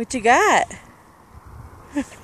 What you got?